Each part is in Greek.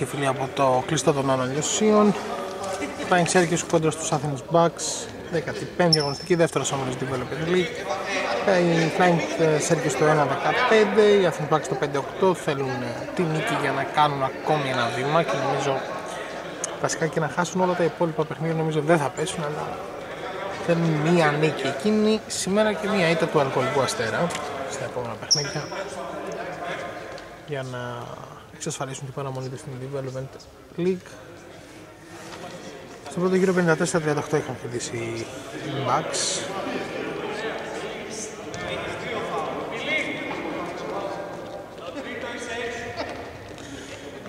Χαίρετε φίλες και φίλοι από το κλειστό των αναλυσίων Flying Circus κόντρα στους Athens Bucks. 15η αγωνιστική, δεύτερος όμορφος Development League. Η Flying Circus το 1-15, οι Athens Bucks το 5-8 θέλουν ε, τη νίκη για να κάνουν ακόμη ένα βήμα και νομίζω βασικά και να χάσουν όλα τα υπόλοιπα παιχνίδια νομίζω δεν θα πέσουν αλλά θέλουν μία νίκη εκείνη σήμερα και μία. Ήττα του αλκοολικού αστέρα στα επόμενα παιχνίδια. Για να εξασφαλίσουν την παραμονή του στην Development League. Στο πρώτο γύρο 54-38 είχαν κερδίσει οι Bucks.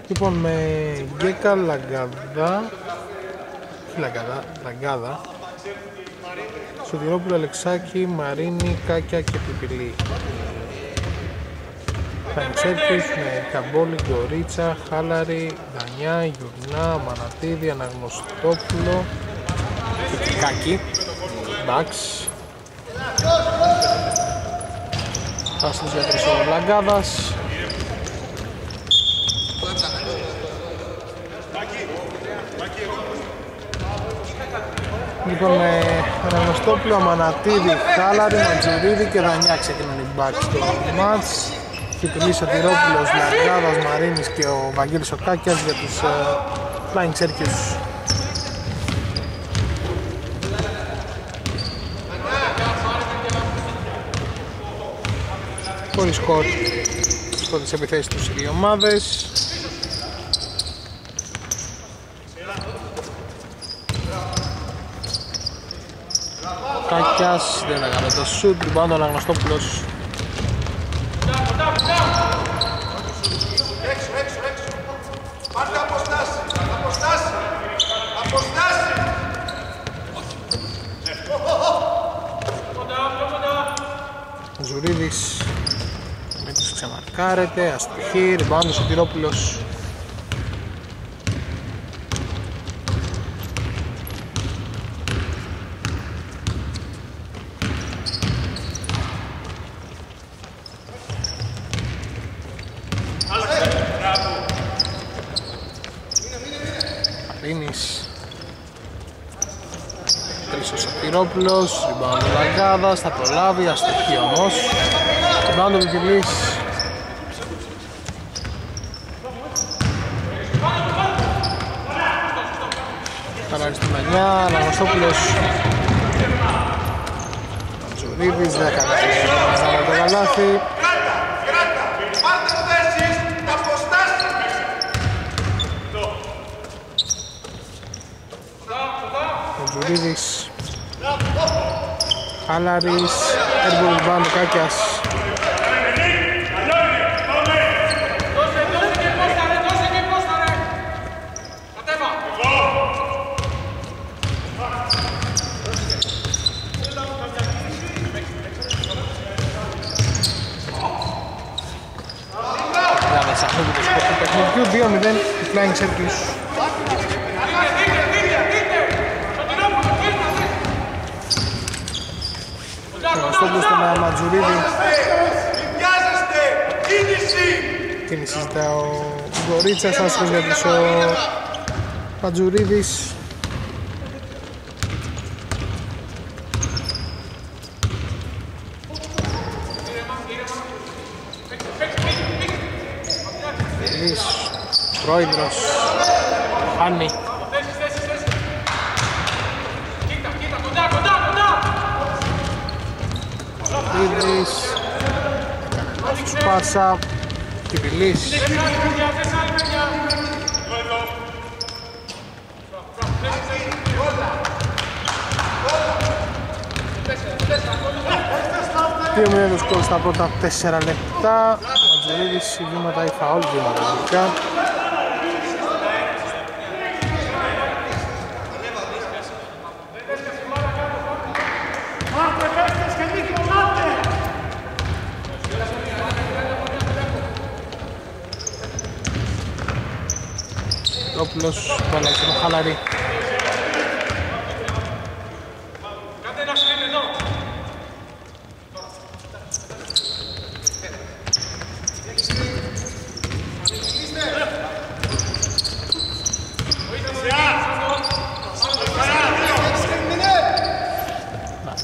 Λοιπόν, με Γκέκα, Λαγκάδα, Λαγκάδα, Λαγκάδα, Σωτηρόπουλο, Αλεξάκη, Μαρίνη, Κάκια και Πιπιλή. Πανεξέρφης με Καμπόλη, Γκορίτσα, Χάλαρη, Δανιά, Γιουρνά, Μανατίδη, Αναγνωστόπουλο και Κάκη, Μπαξ. Πάσης για τρεις ο Λαγκάδας. Λοιπόν με Αναγνωστόπουλο, Μανατίδη, Χάλαρη, Ματζουρίδη και Δανιά ξεκινούν οι Μπαξ στο μάτς. Κυπηλής Σωτηρόπουλος, Λαγκάδας, Μαρίνης και ο Βαγγέλης Οκάκιας για τους uh, Flying Circus. Χωρίς σκορ στις πρώτες επιθέσεις τους οι δύο ομάδες. Κάκιας, δεν έκανε το σουτ, λοιπόν ο Αναγνωστόπουλος Ζουρίδης με τους ξεμαρκάρεται, αστοχή, ριμπάνω ο Σωτηρόπουλος Αρίνης Τρεις ο Σωτηρόπουλος, ριμπάνω ο Λαγκάδας, θα προλάβει, αστοχή όμως. Ριμπάνω ο Βικυλής Καράρι στην Μανιά, Αναγνωστόπουλος Τζουρίδης, δεν έκανε το καλάθι Ο Τζουρίδης Χάλαρης, έρμπορ Λιβάνου Κάκιας. Διάβασα αυτό το σκορ του παιχνιδιού 2-0 η Flying Circus Αναστόπουλος στον Ματζουρίδη. Κίνηση! Ζητά ο Γκορίτσας, άσχος για τους ο Ματζουρίδης. Ελής, πρόεδρος, Χάνη Ίδρης Σπάσα Κιβιλής Δύο μήνες σκορ στα πρώτα 4 λεπτά. Ματζουρίδης, βήματα ή φαόλ βήματα Παπαδόπουλος που έλαξε το χαλαρί.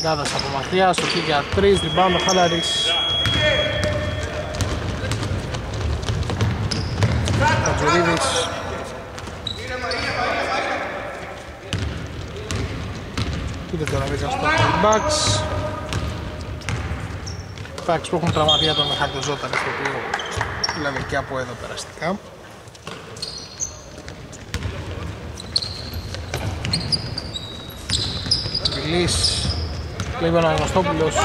Γκάδας από μακριά, σωθεί για 3, rebound ο Χαλαρίς. Κατζουρίδης Ούτε τώρα βρήκα στο Bucks. Bucks που έχουν τραυματία τον Μιχάλη το Ζώταρη, στο οποίο λέμε και από εδώ περαστικά. Βιλής, λέει ο Αναγνωστόπουλος.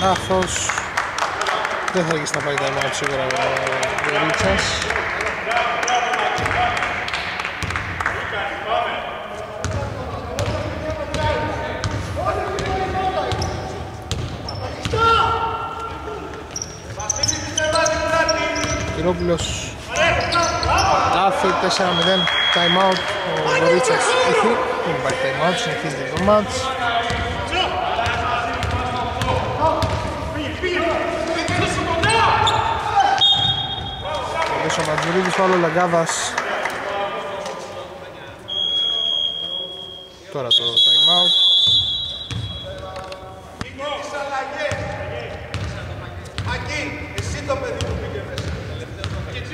Λάθος. Δεν θα αργήσει να πάει τα μάτια σίγουρα ο Ρίτσας. Κυρόπουλος Λάθη 4-0 Time out Ο Βορίτσας έχει Δεν υπάρχει time out Συνεχίζεται το μάτς Ο Ματζουρίδης φάουλο Λαγκάδας Τώρα το time out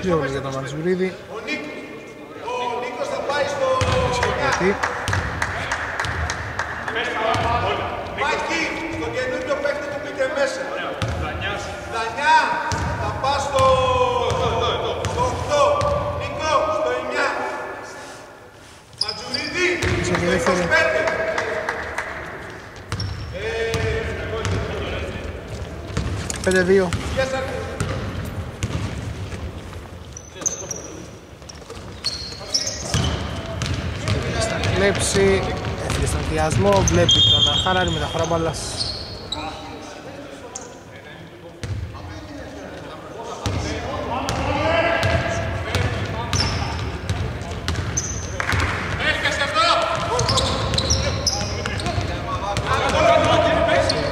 Δύο για τον Μαντζουρίδη. Ο Νίκος θα πάει στο... Μάκη, στο καινούριο παίκτη που μπήκε μέσα. Δανιά, θα πας στο... στο 8. Νίκο, στο 9. Ματζουρίδη, στο 25. Πέντε δύο. Κλέψει, έφυγε στον διασμό, βλέπει τον Χάραρη με τα χώρα μπάλας.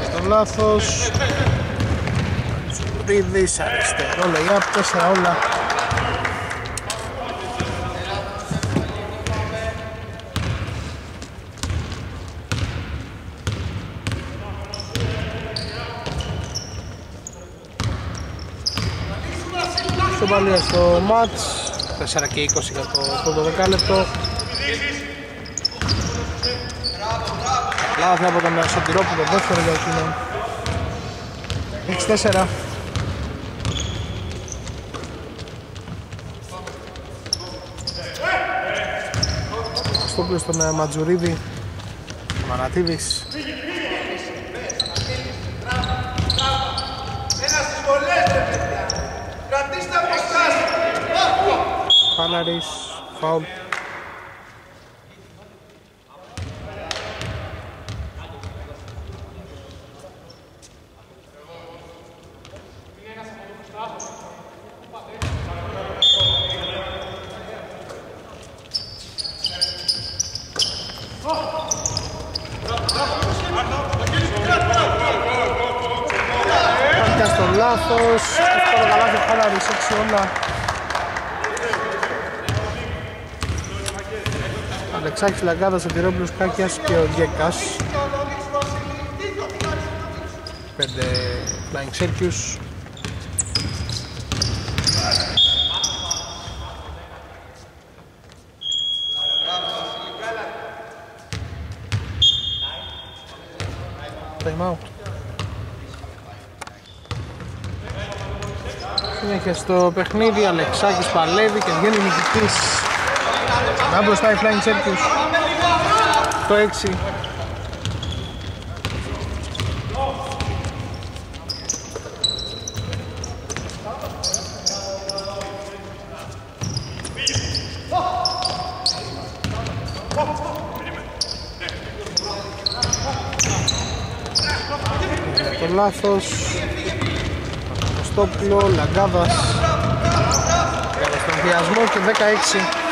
Στο λάθος. Τσουρίδης αριστερό λέει από τέσσερα όλα πάλι στο μάτς. 4 και 20 για το πρώτο δεκάλεπτο. Λάθη από τον Σωτηρόπουλο, δεύτερο για εκείνο 6-4 Στόπλος στον ε, Ματζουρίδη. Μανατίδης Χάλαρης, φάουλ. στο λάθος, αυτό το καλάθι ο Χάλαρης, έξι όλα. Αλεξάκης Λαγκάδας, Σωτηρόπουλος Κάκιας και ο Γκέκας 5 Flying Circus. Time out. Συνέχεια στο παιχνίδι Αλεξάκης παλεύει και βγαίνει νικητής να μπροστά η Flying Circus. Το 6. Το λάθος Στόπλο, Λαγκάδας στον διασμό και 16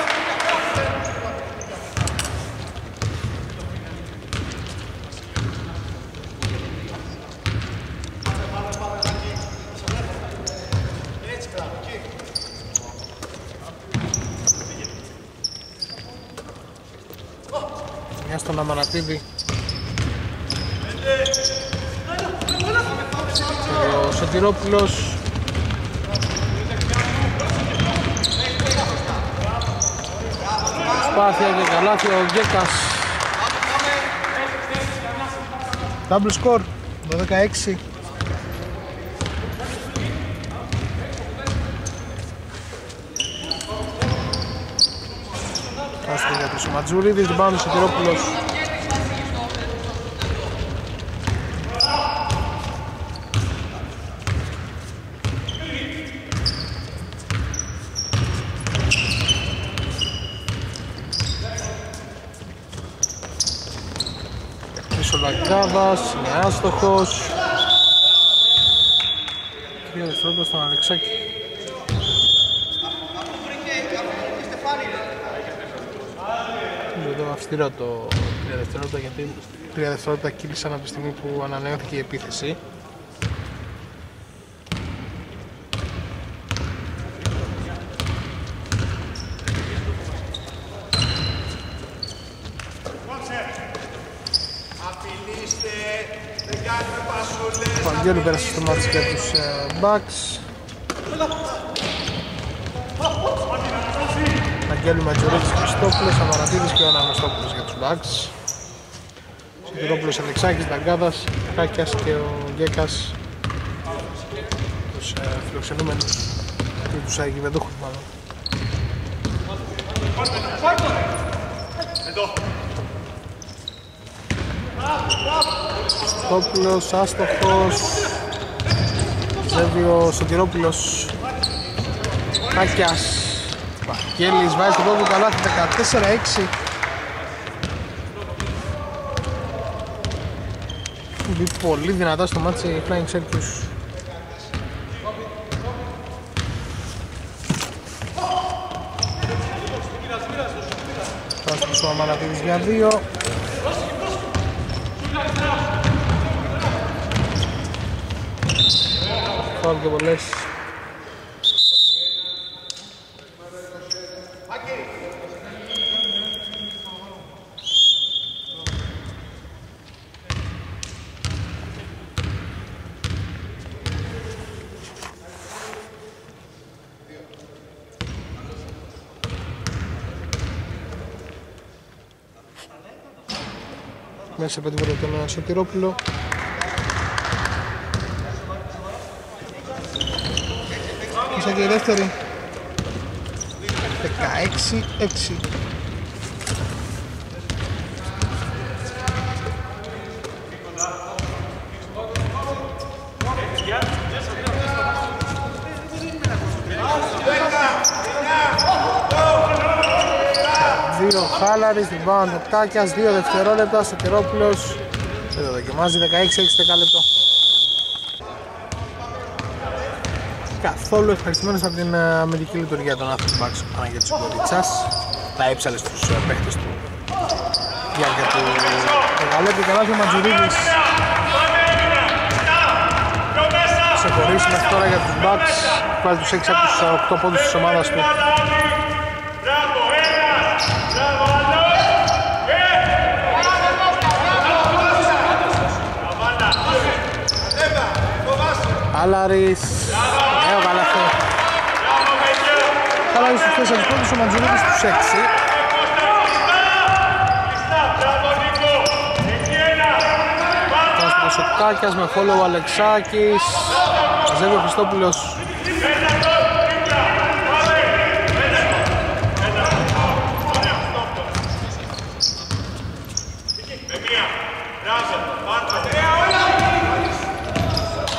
στον Αμανατίδη. Και ο Σωτηρόπουλος. Προσπάθεια και καλάθι ο Γκέκας Double score, 12-16 Άστο για τους Ματζουρίδης, την πάνω ο Σωτηρόπουλος Πίσω Λαγκάδας, είναι άστοχος. Τρία δευτερόλεπτα στον Αλεξάκη Είναι εδώ αυστηρό το 3 δευτερόλεπτα γιατί 3 δευτερόλεπτα κύλησαν από τη στιγμή που ανανεώθηκε η επίθεση. Απειλήστε, δεν κάνουμε πασούλες. Ο Αγγέλου πέρασε στο μάτς για τους ε, Bucks. Αγγέλου Ματζουρίδης Χριστόπουλος, Αμαρατίδης και ο Αναγνωστόπουλος για τους Bucks. Σιδηρόπουλος Αλεξάκης, Δαγκάδας, Κάκιας και ο Γκέκας. Τους ε, φιλοξενούμενους. Ή τους αγιβεντούχους μάλλον. Χριστόπουλος, άστοχος Ζεύει ο Σωτηρόπουλος Κάκιας Βαγγέλης βάζει το πρώτο καλάθι 14-6 Μπει πολύ δυνατά στο ματς η Flying Circus. Φτάσει πίσω ο Αμανατίδης για δύο. Φάουλ και πολλές μέσα από την τον Σωτηρόπουλο. Μέσα και η δεύτερη 16-6 Δύο χάλαρης, την πάνω ο Τάκιας, δύο δευτερόλεπτα, Σωτηρόπουλος Εδώ δοκιμάζει 16-6 δεκάλεπτο Καθόλου ευχαριστημένος από την ε, αμυντική λειτουργία των Athens Bucks ο Παναγιώτης Κοριτσάς Τα έψαλες στους ε, παίχτες του. Διάρκεια του δεκαλέπτου καλάθι ο Ματζουρίδης. Ξεχωρίσει μέχρι τώρα για τους Bucks. Βάζει τους 6 από τους 8 πόντους της ομάδας του Μπράβο, ένας. Μπράβο, άλλος. Άλαρης Νέο καλάθι Άλαρης στους 4 πόντους, ο Ματζουρίδης στους 6 Μπράβο, Νίκο. Εκεί ένα. Κάστρος ο Κάκιας με follow ο Αλεξάκης Μαζεύει ο Χριστόπουλος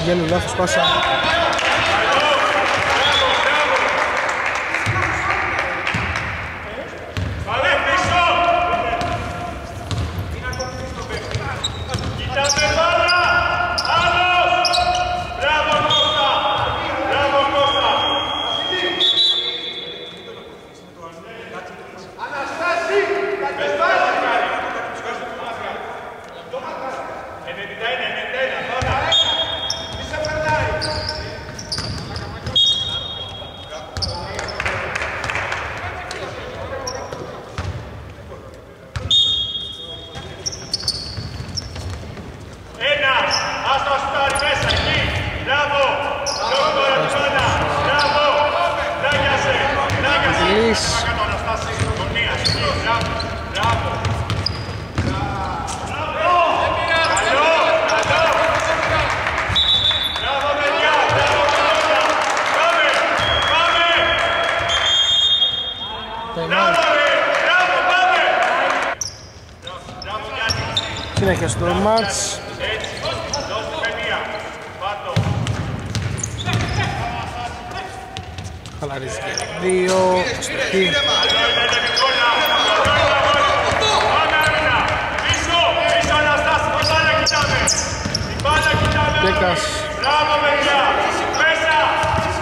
Βγαίνει λάθος πάσα Καλέ πίσω. Κοιτάμε μπάλα. Άλλος. Μπράβο, Κώστα. Μπράβο, Κώστα. Αναστάση. Ενενήντα ένα, ενενήντα ένα. Πάμε. Μη σε περνάει. Συνέχεια στο μάτς. Χαλαρίζει και δύο. Αστοχή. Πίσω, πίσω Αναστάση, την μπάλα κοιτάμε. Την μπάλα κοιτάμε. Κέκας. Μπράβο παιδιά. Μέσα,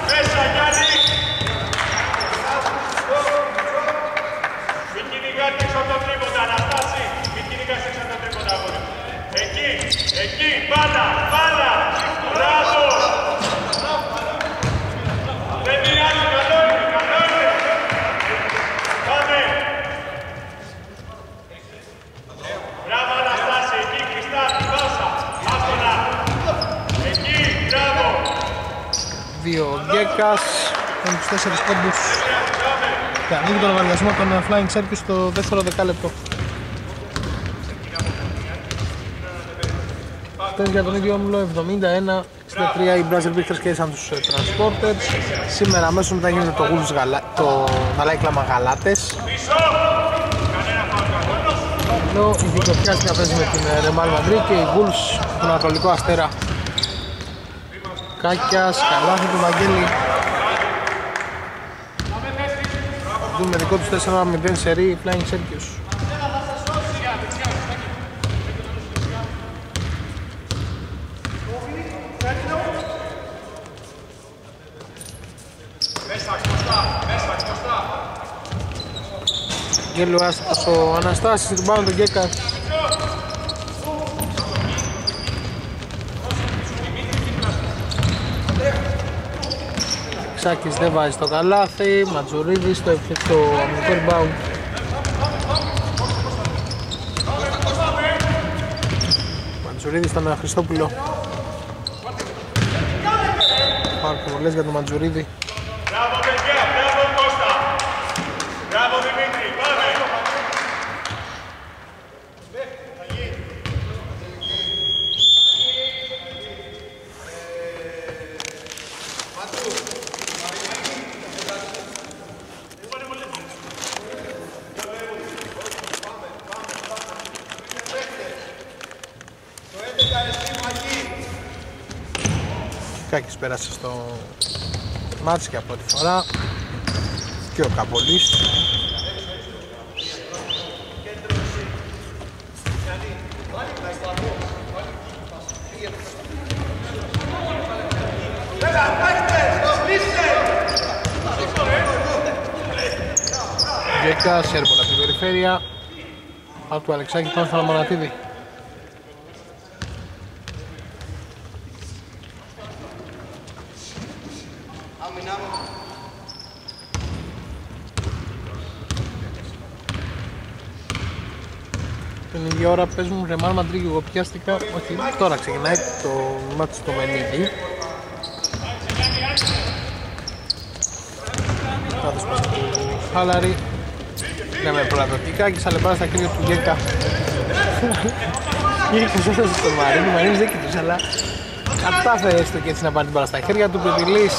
μέσα Γιάννη. Μην κυνηγάτε έξω από το τρίποντα, Αναστάση. Μην κυνηγάς έξω από το τρίποντα, αγόρι μου. Εκεί, εκεί, μπάλα, μπάλα. Μπράβο. Δεν πειράζει, καλό είναι, καλό είναι. Πάμε. Μπράβο Αναστάση, εκεί κλειστά, την πάσα. Άστονα. Εκεί, μπράβο. Δύο ο Γκέκας. Έχουν τους τέσσερις πόντους. Και ανοίγει τον λογαριασμό των ε, Flying Circus στο δεύτερο δεκάλεπτο. Φτάνει για τον ίδιο όμιλο 71-63 οι Brazil Victors και ήσαν τους ε, Transporters. Σήμερα αμέσως μετά γίνεται το, Wolves Γαλα... το Ναλάι Κλάμα Γαλάτες. Ενώ η Δικαιοπιάστηκα παίζει με την ε, Real Madrid και οι Wolves τον Ανατολικό Αστέρα. Κάκιας, καλάθι του Βαγγέλη. Δούμε δικό τους 4-0 σερί Flying Circus. Γέλιο άστοχος ο Αναστάσης, την πάνω τον Γκέκα. Ξάκης δεν βάζει το καλάθι, Ματζουρίδης το επιθετικό αμυντικό rebound. Ματζουρίδης ήταν ένα Χριστόπουλο. Πάρ πολλές για τον Ματζουρίδη. Κάκης πέρασε στο μάτς και από πρώτη φορά και ο Καμπολής. Γκέκα, σέρβολα από την περιφέρεια. Από του Αλεξάκη πάνω στον ώρα παίζουν Ρεμάλ Μαντρί και εγώ πιάστηκα. Όχι, τώρα ξεκινάει το μάτι στο Μενίδη. Κάτω σπάσει του Χάλαρη Λέμε προλαβευτικά και σαλεμπάρα στα χέρια του Γκέκα Ήρθε έστωσε στον Μαρίνο, ο Μαρίνος δεν κοιτούσε αλλά κατάφερε έστω και έτσι να πάρει την μπάλα στα χέρια του Πεπιλής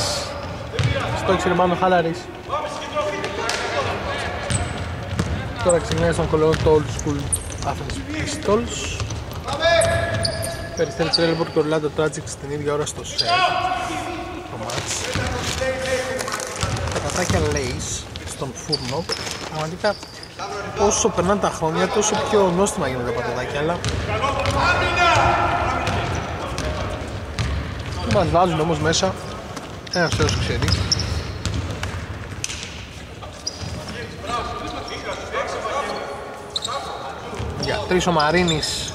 στο ξερεμπάνω Χάλαρης. Τώρα ξεκινάει στον κολό το old school Athens Pistols Περιστέλει Τρέλμπορ και Orlando Tragic στην ίδια ώρα στο σετ το μάτς Τα κατάκια Lace στον φούρνο πραγματικά όσο περνάνε τα χρόνια τόσο πιο νόστιμα γίνονται τα πατατάκια αλλά μας βάζουν όμως μέσα. Ένας θεός ξέρει τρεις ο Μαρίνης.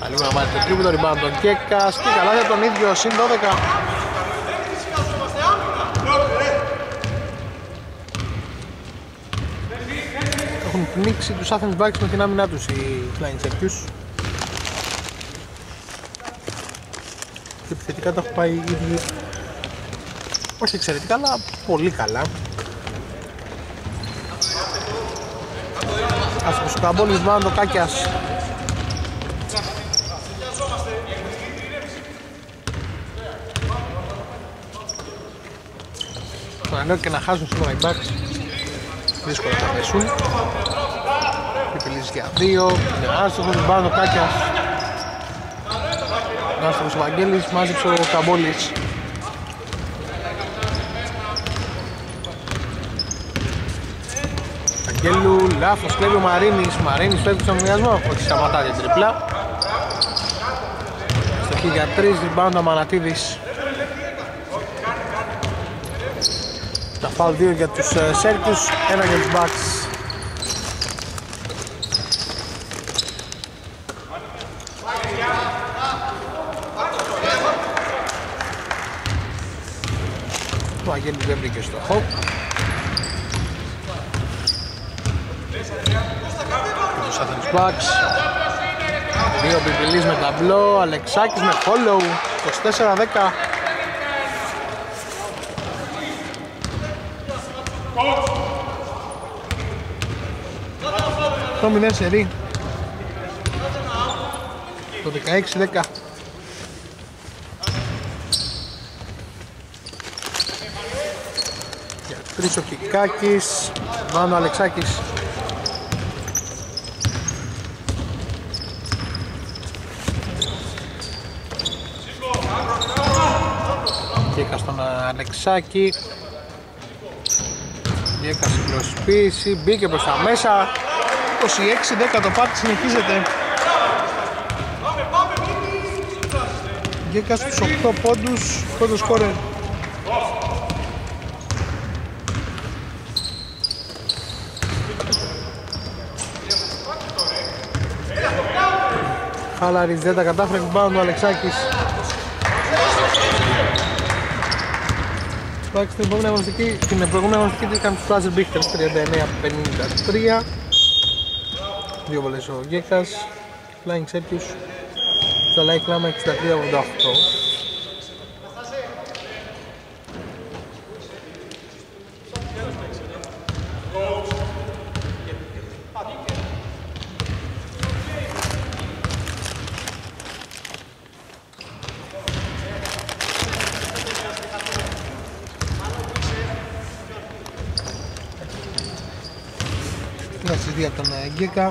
Θα λίγο να βάλει το τρίπο το rebound τον Κέκας. Και καλά για τον ίδιο συν 12 έχουν πνίξει τους Athens Bucks με την άμυνά τους οι Flying Circus και επιθετικά τα έχουν πάει ήδη όχι εξαιρετικά αλλά πολύ καλά. Άσχος ο Καμπόλης Βάντο Κάκιας Το λέω και να χάσουν σήμερα οι Bucks δύσκολα θα πέσουν Πιπηλίζεις για δύο, είναι άστοχος, Βάντο Κάκιας Νάστρος ο Βαγγέλης, μάζεψε ο Καμπόλης. Βαγγέλου, λάθος, κλέβει ο Μαρίνης. Μαρίνης φεύγει στον μοιρασμό, όχι σταματάει την τριπλά. Στοχή για 3, rebound ο Μανατίδης. Τα φάουλ 2 για τους ε, Σέρκους, 1 για τους Bucks. Ο Αγγέλης δεν βρήκε στόχο. Και τους Athens Bucks. Δύο Πιπιλής με ταμπλό, Αλεξάκης με follow, 24-10. Το 0 σερί. Το 16-10. Για τρεις ο Κικάκης, Βάνο Αλεξάκης. Κίκα στον Αλεξάκη. Γκέκα στην προσποίηση, μπήκε προς τα μέσα 26-10 το πάρτι συνεχίζεται. Γκέκα στους 8 πόντους, πρώτο σκόρερ. Χάλαρης δεν τα κατάφερε rebound ο Αλεξάκης. Εντάξει, στην επόμενη αγωνιστική, την προηγούμενη αγωνιστική ήταν τους Φλάζερ Μπίχτερς 39-53 Δύο βολές ο Γκέκας Flying Circus. Στα Like Κλάμα 63-88 Να στις δύο από τον ε, Γκέκα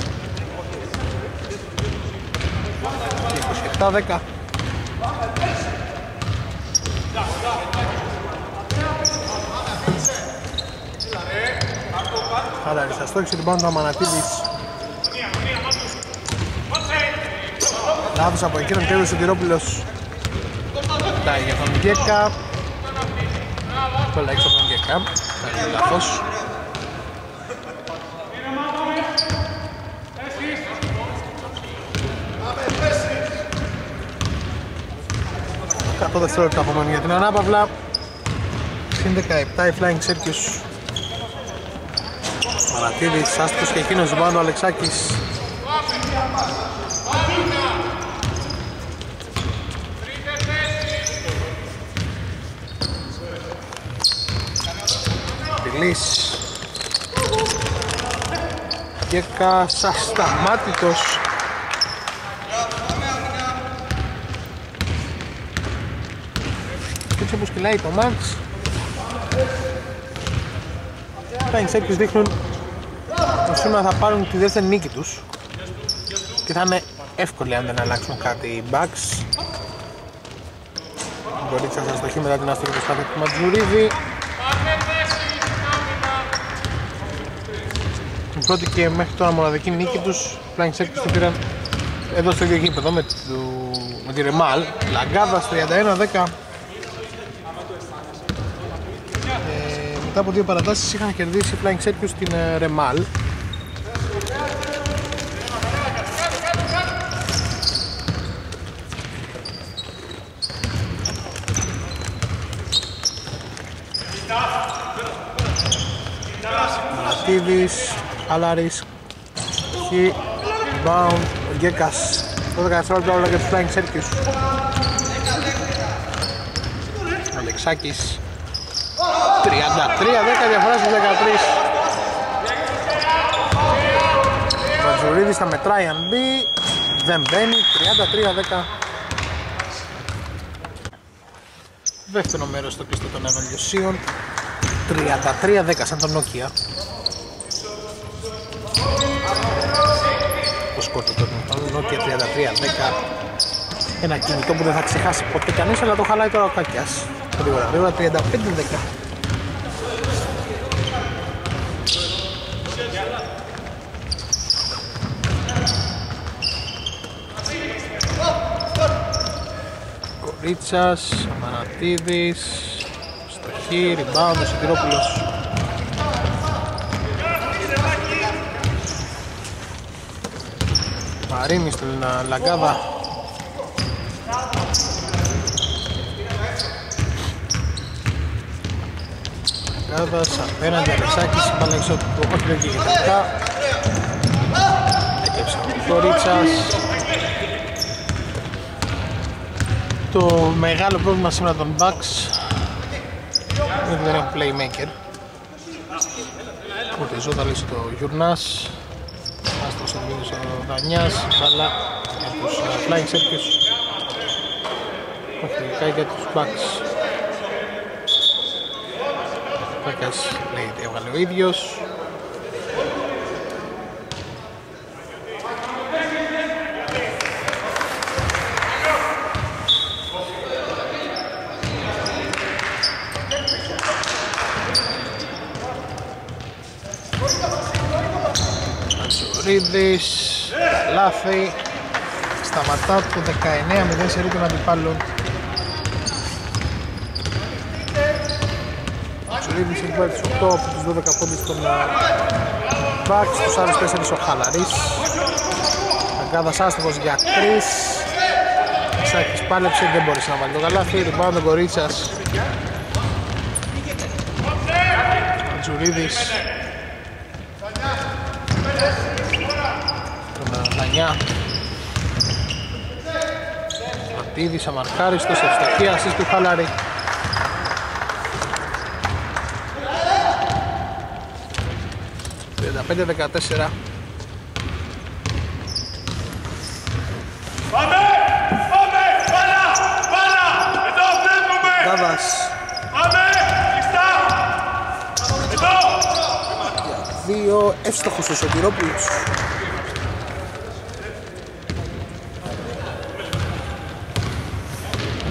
Και 27-10 Άρα θα στόχισε την πάνω του Αμανατίδης Λάθος από εκείνον τέλος ο Τυρόπουλος Κοιτάει για τον Γκέκα Κόλλα έξω από τον Γκέκα Κάνει λάθος Κάτω δευτερόλεπτα απομένουν για την ανάπαυλα. Συν 17 η Flying Circus. Μαρατίδης, άστος και εκείνος πάνω ο Αλεξάκης. Πηλής Γκέκας ασταμάτητος έτσι όπως κυλάει το Max τα Insects δείχνουν ότι σήμερα θα πάρουν τη δεύτερη νίκη τους και θα είναι εύκολη αν δεν αλλάξουν κάτι οι Bucks. Μπορίτσα σας στοχή μετά την άστροφη προσπάθεια του Ματζουρίδη. Η πρώτη και μέχρι τώρα μοναδική νίκη τους. Flying Circus την πήραν εδώ στο ίδιο γήπεδο με, του, με τη Ρεμάλ Λαγκάδας 31-10 μετά από δύο παρατάσεις είχαν κερδίσει οι Flying Circus στην ε, Ρεμάλ. Μαρατίδης, Αλάρης και Bound, ο Γκέκας. 12 δευτερόλεπτα όλα για τους Flying Circus. Αλεξάκης. 33-10 διαφορά στους 13 Ματζουρίδης θα μετράει αν μπει δεν μπαίνει 33-10 δεύτερο μέρος στο κλειστό των αναλυωσίων 33-10 σαν τον Nokia το σκόρτο των Nokia 33-10 Ένα κινητό που δεν θα ξεχάσει ποτέ κανείς, αλλά το χαλάει τώρα ο Κάκιας. Γρήγορα, γρήγορα, 35-10. Κορίτσας, Αμανατίδης, Στοχή, rebound, ο Σωτηρόπουλος. Μαρίνη στην Λαγκάδα. Λαγκάδας απέναντι Αλεξάκης, μπάλα έξω του όχι δεν βγήκε τελικά. Έκεψε ο Κορίτσας. Το μεγάλο πρόβλημα σήμερα των Bucks είναι ότι δεν έχουν playmaker. Ούτε ζώτα λύσει το Γιουρνάς. Άστρος ο ο Δανιάς αλλά για τους uh, Flying Circus. Όχι τελικά για τους Bucks. Κάκας λέει έβγαλε ο ίδιος Μαυρίδης, λάθη, σταματά το 19-0 σε ρίκον αντιπάλων. Μαυρίδης έχει πάρει τους 8 από τους 12 πόντους των Bucks, τους άλλους 4 ο Χαλαρής. Αγκάδας άστοχος για Κρίς. Σάκης πάλεψε, δεν μπορείς να βάλει το καλάθι, rebound τον Κορίτσας. Τζουρίδης Δανιά Ματίδης αμαρκάριστος, ευστοχή ασύς του Χαλάρη Πέντε 14 Πάμε! Πάμε! Πάρα! Πάρα! Εδώ βλέπουμε! Κάβας Πάμε! Κλειστά! Εδώ! Δύο εύστοχος ο Σωτηρόπουλος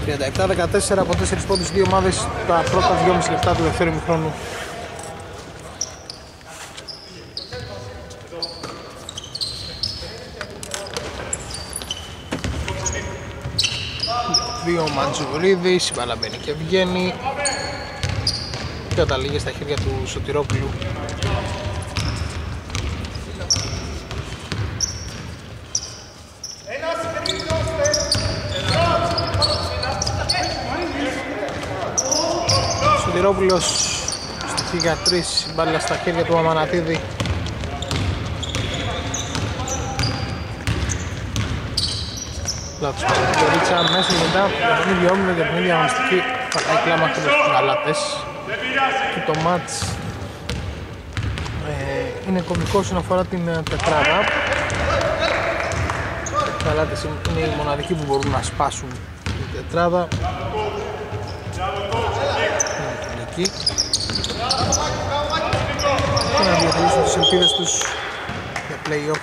...37-14 από 4 πόντους δύο ομάδες τα πρώτα 2,5 λεπτά του δεύτερου ημιχρόνου. Δύο Μαντζουρίδης, η μπάλα μπαίνει και βγαίνει και καταλήγει στα χέρια του Σωτηρόπουλου. Σωτηρόπουλος στη για τρεις, η μπάλα στα χέρια του Αμανατίδη. Λάθος πάλι την κορίτσα μέσα μετά για τον ίδιο όμιλο για την ίδια αγωνιστική πατάει κλάμα και τους γαλάτες Δεν πειράζει! και το μάτς ε, είναι κομβικό όσον αφορά την ε, τετράδα οι γαλάτες είναι οι μοναδικοί που μπορούν να σπάσουν την τετράδα είναι εκεί και να διατηρήσουν τις ελπίδες τους για play-off.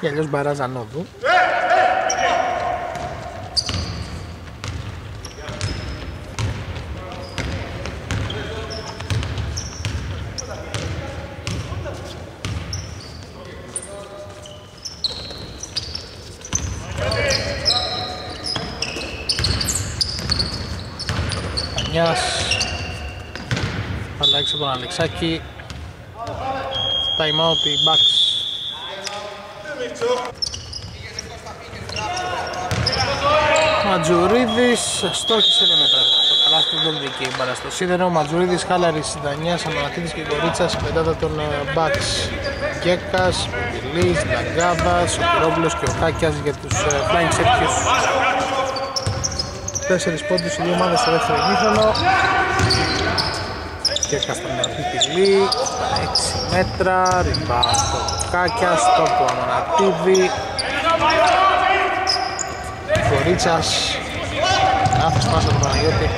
Ή αλλιώς μπαράζ ανόδου Ανιάς αλλάξει από τον Αλεξάκη time out οι Bucks. Ματζουρίδης στόχισε δεν μέτρα το καλάθι του δεν δίκαιη μπαλά στο σίδερο. Ματζουρίδης, Χάλαρης, Δανιάς, Αμανατίδης και Κορίτσας πεντάτα των ε, Bucks. Γκέκας, Πιλής, Λαγκάδας, ο Πυρόπουλος και ο Κάκιας για τους ε, Flying Circus. Τέσσερις πόντους οι δύο ομάδες στο δεύτερο ημίχρονο και στον Πιλή, στα 6 μέτρα, rebound το Κάκιας, το του Αμανατίδη Κορίτσας Λάθος πάσα του Παναγιώτη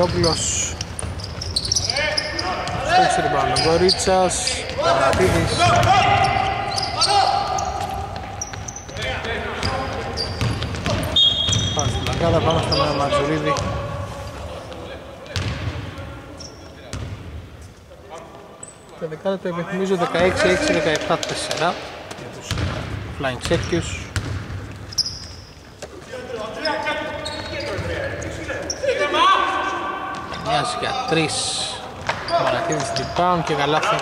Σωτηρόπουλος στο εξτριμμένο Γκορίτσας Πανατίδης Πάμε στην πλακάδα, πάμε στον Ματζουρίδη Το δεκάλεπτο επιθυμίζω 16-6-17-4 για τους Flying Circus για τρεις. Μαρατίδης στην πάνω και γαλάφι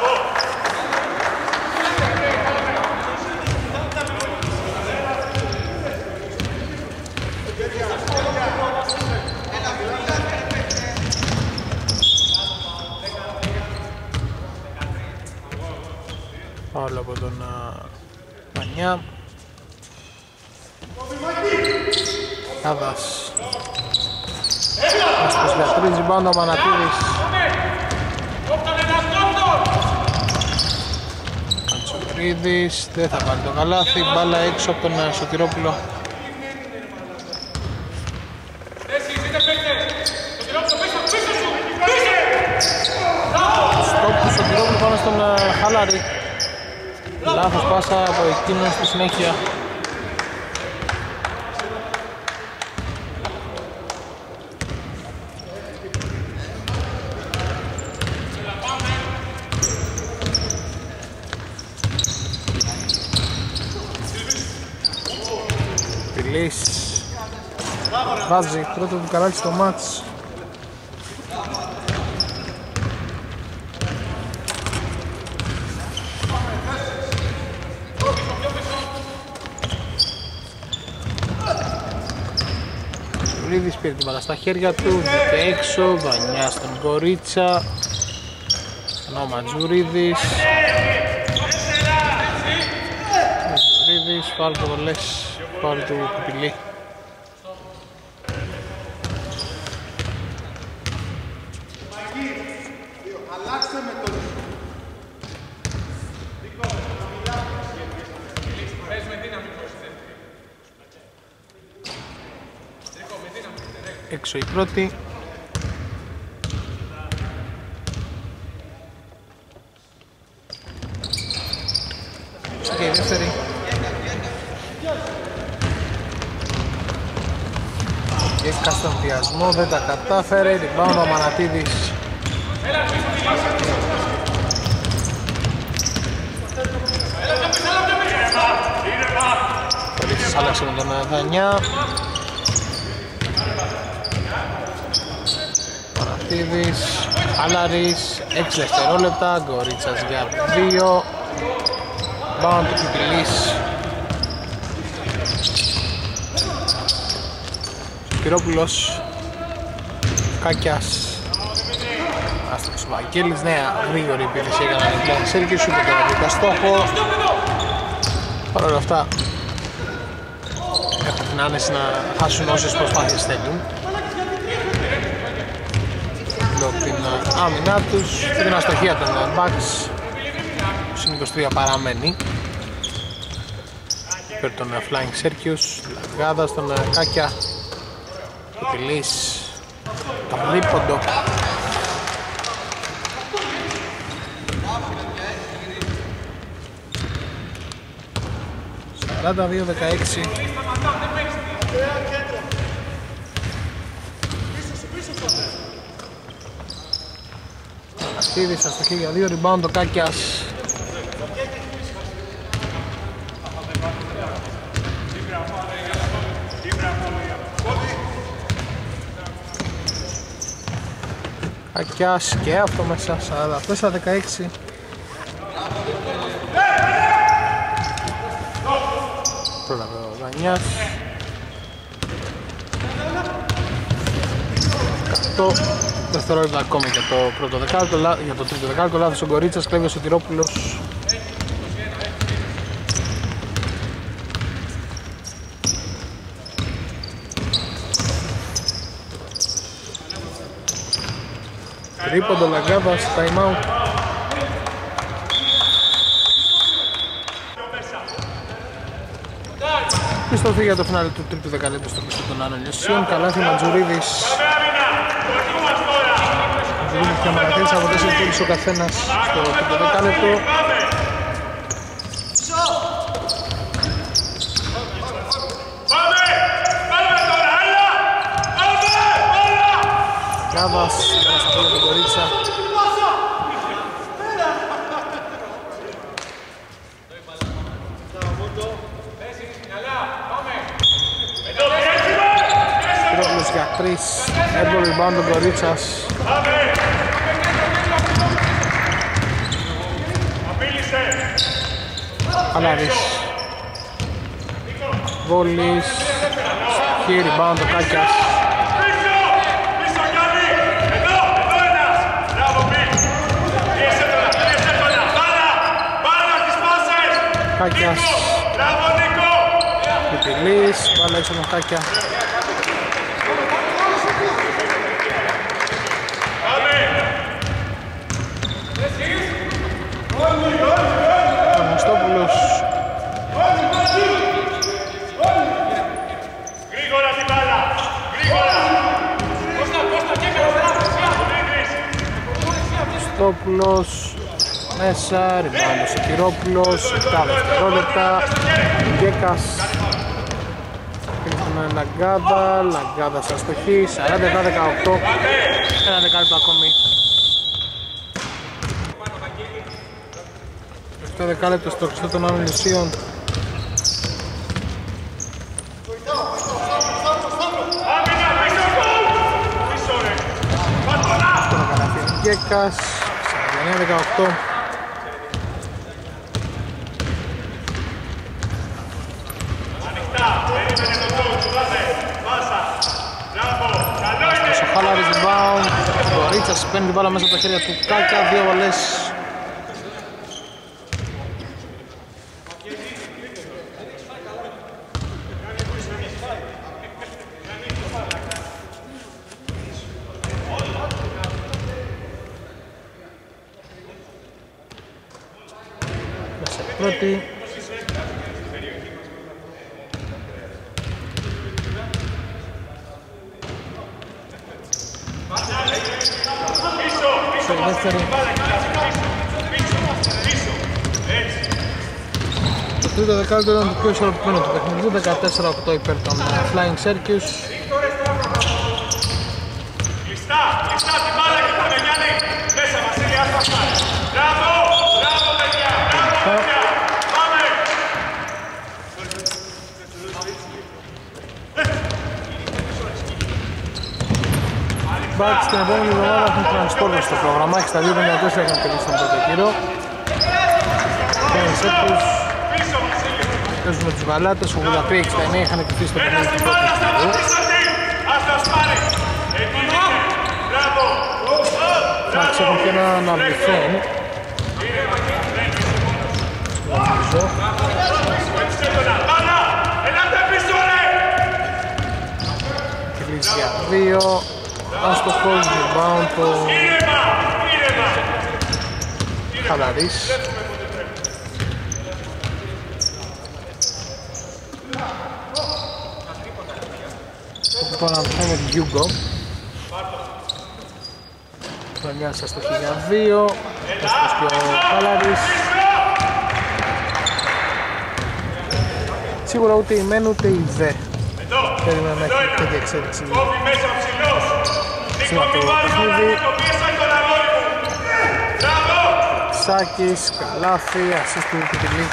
για τρεις ριμπάουντ ο Μανατίδης Αντσοκρίδης δεν θα πάρει το καλάθι. Μπάλα έξω από τον Σωτηρόπουλο. Στόπ του Σωτηρόπουλου πάνω στον Χαλάρη. Λάθος πάσα από εκείνον στη συνέχεια Βάζει πρώτο του καράκι στο μάτς. Σουλίδης πήρε την μπάλα στα χέρια του, βγήκε έξω, Βανιά στον Κορίτσα ο Ματζουρίδης. Ματζουρίδης, φάουλ πολλές, φάουλ του Κουπιλή έξω η πρώτη. Και η δεύτερη. Έσκα στον πιασμό, δεν τα κατάφερε, rebound ο Μανατίδης. Πολύτης άλλαξε με τον Δανιά Μανατίδης, Χαλαρής, 6 δευτερόλεπτα, Γκορίτσας για 2 Μπάουν του Πιπηλής Πυρόπουλος Κάκιας Άστρος Βαγγέλης, νέα γρήγορη επίθεση έκαναν οι πλέον Σέρκης, ούτε το δικά στόχο. Παρ' όλα αυτά έχουν την άνεση να χάσουν όσες προσπάθειες θέλουν Λόγω την άμυνά τους και την αστοχία των Bucks. Συν 23 παραμένει. Υπέρ των Flying Circus Λαργάδα στον Κάκια Πιλής Ταμπλίποντο 42-16 Αστίδης αστοχή για δύο rebound ο Κάκιας. Κάκιας και αυτό μέσα 44-16 Πρόλαβε ο Δανιάς. 100 δευτερόλεπτα ακόμη για το πρώτο δεκάλεπτο, λα- για το τρίτο δεκάλεπτο, λάθος ο Γκορίτσας, κλέβει ο Σωτηρόπουλος. Τρίποντο Λαγκάβας, time out. Πιστωθεί για το φινάλι του τρίτου δεκαλέπτου στο πιστό των αναλυσιών. Καλάθι Ματζουρίδης Πάμε άμυνα! Προτιμούμαστε και μαραθένεις από 4 πόντους ο καθένας στο 5 δεκάλεπτο. Πάμε! Πάμε! Πάμε τώρα, έλα! Πάμε! Όλα! Κάβας, πέρασε από τον Κορίτσα. Εδώ, πιέζει με! Πιέσε! Πυρόπουλος για 3, airball rebound ο Κορίτσας. Πάμε! Απείλησε! Χαλάρης. Βόλης. Στοιχή, rebound ο Κάκιας. Πίσω! Πίσω Γιάννη! Εδώ! Εδώ ένας! Μπράβο Πιτ! Πίεσε τώρα! Πίεσε τώρα! Πάρα! Πάρα στις πάσες! Κάκιας. Νίκο! Μπράβο Νίκο! Πιπηλής, βάλε έξω τον Κάκια. Πάμε! Ο Μαστόπουλος. Γρήγορα την μπάλα! Γρήγορα! Κώστα, Κώστα, και Μαστόπουλος. Μέσα, rebound ο Σωτηρόπουλος. 7 δευτερόλεπτα. Γκέκας. Κλείσαμε Λαγκάδα, Λαγκάδα στα στοχή, 47-18. Ένα δεκάλεπτο ακόμη. Το δεκάλεπτο στο κλειστό των άλλων νησίων. Άμυνα, πίσω γκολ! Πίσω ρε! Πατώνα! Τώρα καταφέρει Γκέκας, 49-18. Ανοιχτά, περίμενε τον coach, πάσε, πάσα. Μπράβο, καλό είναι. Ο Χάλαρης rebound, ο Ρίτσας παίρνει την μπάλα μέσα από τα χέρια του Κάκια, δύο βολές. Μέσα η πρώτη. Πίσω, πίσω, Σε δεύτερη. πίσω. Έτσι. Το τρίτο δεκάλεπτο ήταν το πιο ισορροπημένο του παιχνιδιού, 14-8 υπέρ των ε, Flying Circus. Κλειστά, κλειστά την μπάλα και πάμε Γιάννη. Μέσα, Βασίλη, άστα αυτά. Μπράβο, μπράβο παιδιά, μπράβο παιδιά. Πάμε. Μπακ στην επόμενη εβδομάδα έχουν transport στο πρόγραμμα, έχεις στα 2.54 έχουν τελειώσει τον πρώτο κύριο. Flying Circus Πίσω, Βασίλη. Παίζουν με τους Γαλάτες, 83-69 είχαν εκτίσει το παιχνίδι του πρώτου Μπάλα στα κύριο. πατήσα τι. Ας τα σπάρει. Εκεί είναι. Μπράβο. Μπακ έχουν και ένα αναβληθέν. Νομίζω. Έτσι έντονα. Μπάλα. Ελάτε πίσω ρε. Κλείσει για 2. Άστοχος, rebound το Ήρεμα, Λοιπόν, να βγούμε με τον Hugo. Χρονιά σας το 1002. Άστοχος και ο Χαλαρής. Σίγουρα ούτε η μεν ούτε η δε. Εδώ. Περιμένουμε να Εδώ έχει είναι. τέτοια εξέλιξη. Κόβει μέσα ψηλός. Νίκο, Σήμερα μην το βάλεις όλα παιχνίδι. Νίκο, πίεσα τον αγόρι μου. Μπράβο. Σάκης, Καλάθι, assist του Κουτιλή.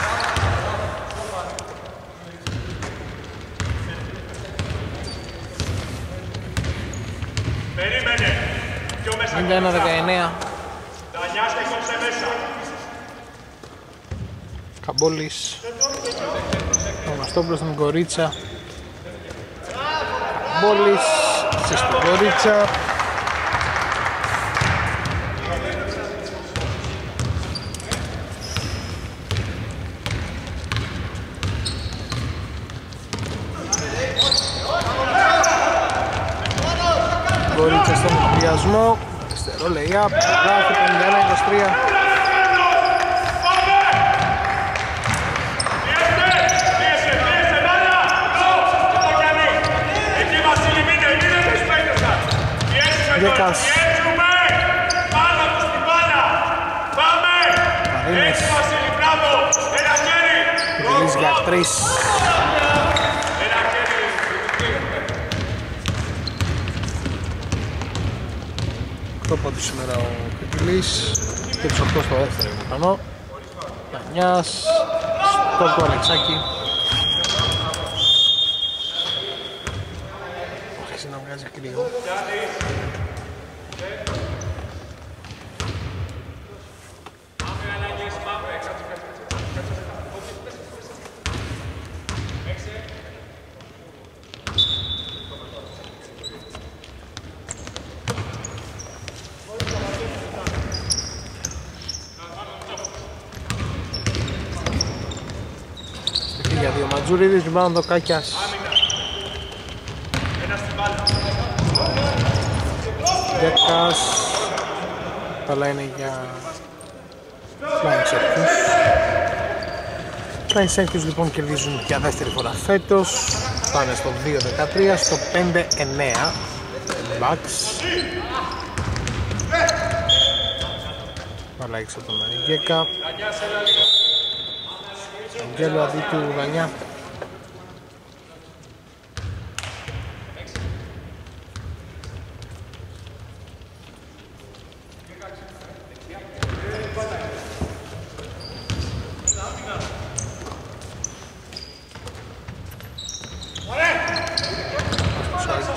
31-19. Καμπόλης. Ο Μαστόπουλος στον Κορίτσα. Καμπόλης. Σε στον Κορίτσα. Κορίτσα στον πλοιασμό. Το lay-up, λάθη 51-23. Γιώκας Παρίνες Εκτελείς για τρεις. Το πόντου σήμερα ο Πιτυλής και τους 8 στο δεύτερο πιθανό. Τανιάς, στο του Αλεξάκη. Άρχισε να βγάζει κρύο. Στοιχεί για δύο Ματζουρίδης, rebound ο Κάκιας. Δέκας. Αλλά είναι για Flying Circus. Flying Circus λοιπόν κερδίζουν για δεύτερη φορά φέτος. Πάνε στο 2-13, στο 5-9. Bucks. Βάλα έξω τον Αριγκέκα. Αγγέλο αντί του Γανιά.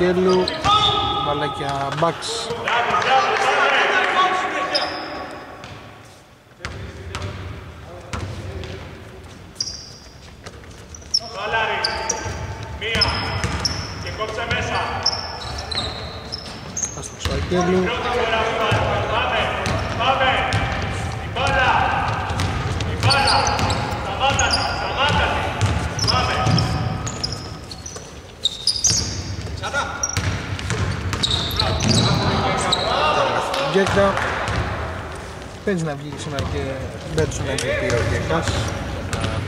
Του Αγγέλου. Μπαλάκια Bucks. Παίζει να βγει σήμερα και δεν τους μένει πει ο Γεκάς ε,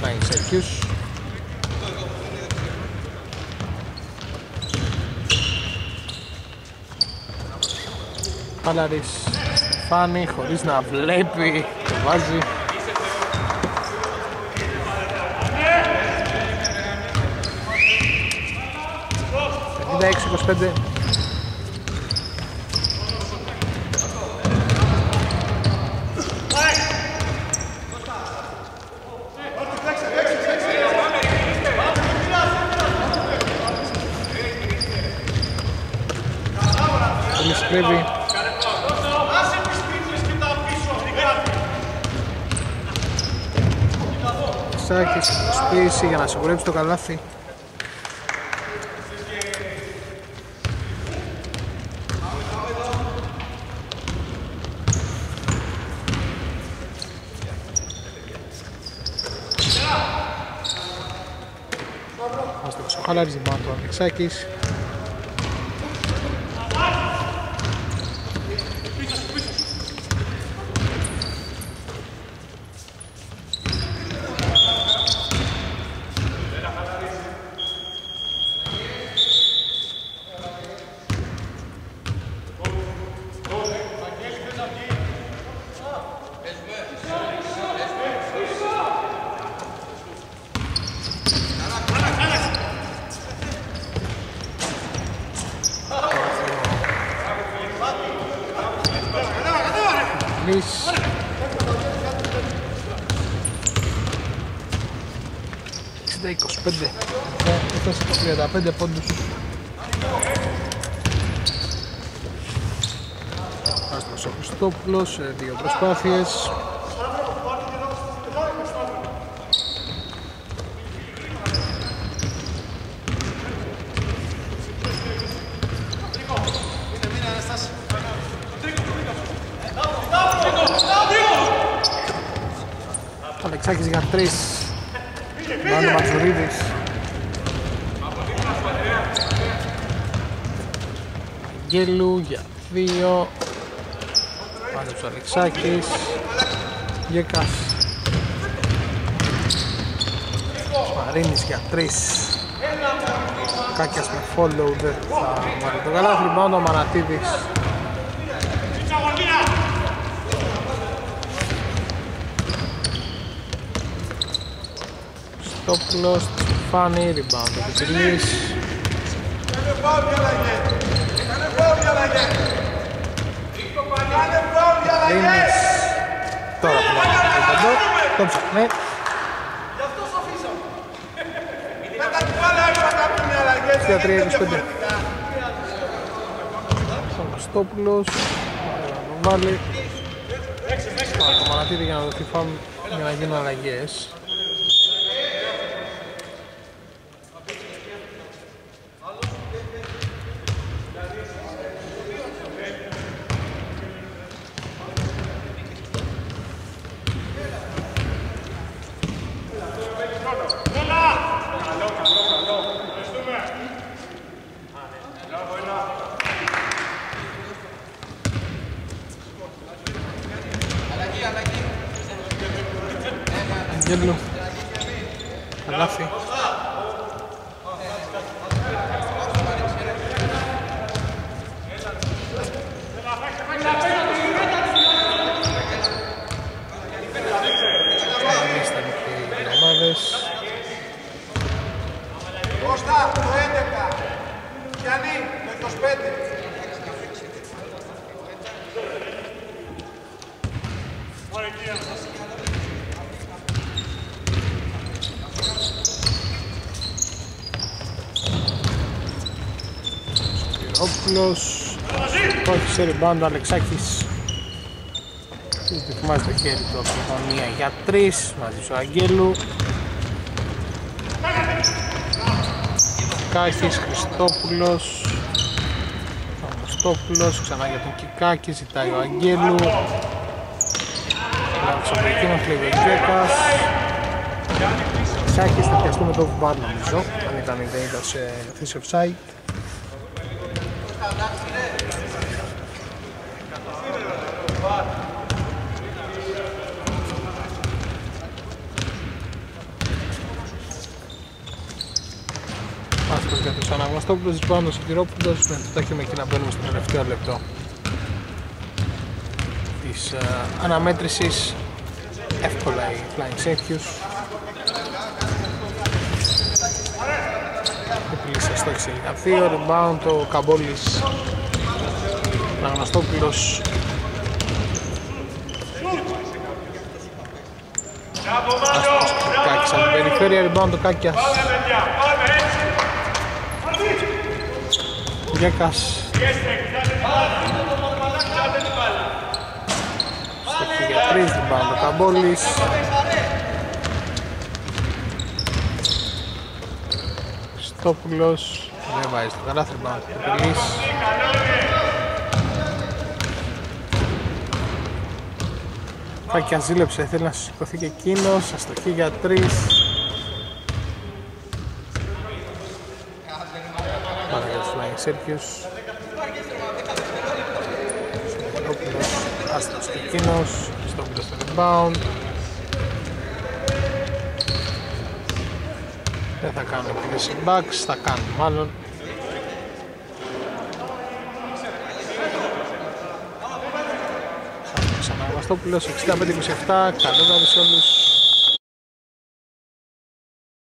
Πάει Σερκιούς Παλαρίς Φάνη χωρίς να βλέπει το βάζει. Thank 26-25 Σάκης, σπίση για να σιγουρέψει το καλάθι. Άστοχος ο Χαλάρης, δεν πάνω του Αλεξάκης. 60-25 έφτασε τους 35 πόντους Άστρος ο Χριστόπουλος, δύο προσπάθειες Αλεξάκης για τρεις Μάλλον Ματζουρίδης. Αγγέλου για δύο. Πάλι του Αλεξάκης. Γεκάς. Μαρίνης για τρεις. Κάκιας με follow δεν θα βάλει το καλάθι. Πάνω ο Μανατίδης. Χριστόπουλος, Φάνη, rebound ο Πιτσιλής. Κάνε φάουλ για αλλαγές. Κάνε φάουλ για αλλαγές. Κάνε φάουλ για αλλαγές. Δίνεις. Τώρα που βάλει το τρίποντο, το ψάχνει. Με τα κουβάλα άκουσα να πούμε αλλαγές. Στα δεν τρία γίνεται είκοσι πέντε. διαφορετικά. Ο Χριστόπουλος, να το βάλει. Πάμε το Μανατίδη για να δοθεί φάμ για να γίνουν αλλαγές. Αγγέλου. Καλάθι. Ήταν και οι ομάδες. Κώστα, το 11. Γιάννη, το 25. Όπουλος Κόχει σε rebound ο Αλεξάκης Ρυθμάζει το χέρι του από τη γωνία για τρεις μαζί σου Αγγέλου. Κάκης, Χριστόπουλος Χριστόπουλος ξανά για τον Κικάκη ζητάει ο Αγγέλου. Λάβησε από εκείνο κλέβει ο Γκέκας Σάκης θα πιαστούμε το βουμπάρ νομίζω αν ήταν δεν ήταν σε θέση offside Μάστος για τους Αναγνωστόπουλους, πάνω ο Σωτηρόπουλος, με το τάχημα εκεί να μπαίνουμε στο τελευταίο λεπτό της ε, αναμέτρησης. Εύκολα οι Flying Safeties. Επιλύσα στο 62, rebound ο Καμπόλης Αναγνωστόπουλος Άστος Κάκης από την περιφέρεια, rebound ο Κάκιας Πάμε, παιδιά, πάμε έτσι. Γκέκας Πιέστε, κοιτάτε την μπάλα. Κοιτάτε την μπάλα. στο για τρεις, rebound ο Καμπόλης Χριστόπουλος δεν βάζει το καλάθι, rebound ο Πεπελής Κάκιας ζήλεψε, θέλει να σηκωθεί και εκείνος, αστοχή για τρεις για τους Flying Circus Σωτηρόπουλος, άστοχος και εκείνος Χριστόπουλος στο rebound Δεν θα κάνουν επίδεση backs, θα κάνουν μάλλον Ξανά Βαστόπουλος 65-27, καλό βράδυ σε όλους